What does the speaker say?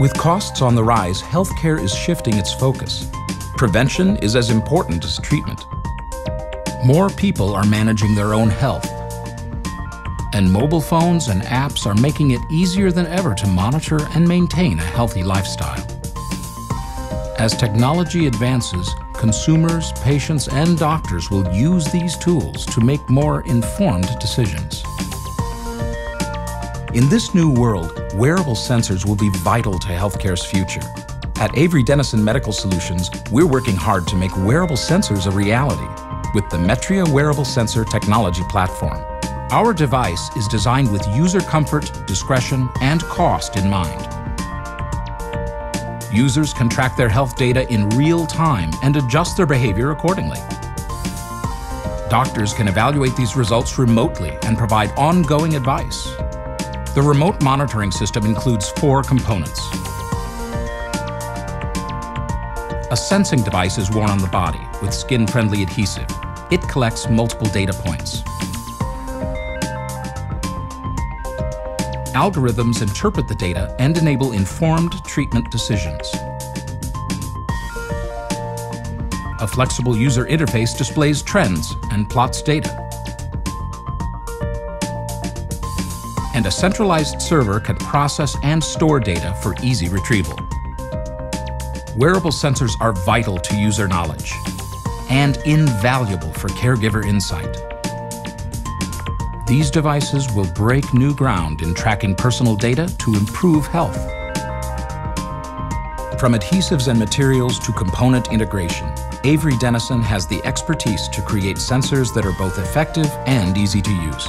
With costs on the rise, healthcare is shifting its focus. Prevention is as important as treatment. More people are managing their own health. And mobile phones and apps are making it easier than ever to monitor and maintain a healthy lifestyle. As technology advances, consumers, patients, and doctors will use these tools to make more informed decisions. In this new world, wearable sensors will be vital to healthcare's future. At Avery Dennison Medical Solutions, we're working hard to make wearable sensors a reality with the Metria Wearable Sensor Technology Platform. Our device is designed with user comfort, discretion, and cost in mind. Users can track their health data in real time and adjust their behavior accordingly. Doctors can evaluate these results remotely and provide ongoing advice. The remote monitoring system includes four components. A sensing device is worn on the body with skin-friendly adhesive. It collects multiple data points. Algorithms interpret the data and enable informed treatment decisions. A flexible user interface displays trends and plots data. And a centralized server can process and store data for easy retrieval. Wearable sensors are vital to user knowledge and invaluable for caregiver insight. These devices will break new ground in tracking personal data to improve health. From adhesives and materials to component integration, Avery Dennison has the expertise to create sensors that are both effective and easy to use.